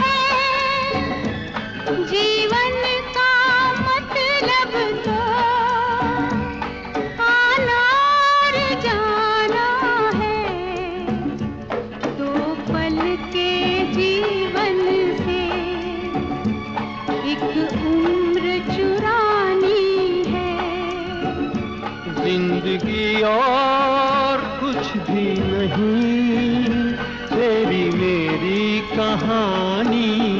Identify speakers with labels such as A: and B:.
A: है। जीवन का मतलब तो है। पल के जीवन एक उम्र चुरानी है।
B: ज़िंदगी और कुछ भी नहीं। कहानी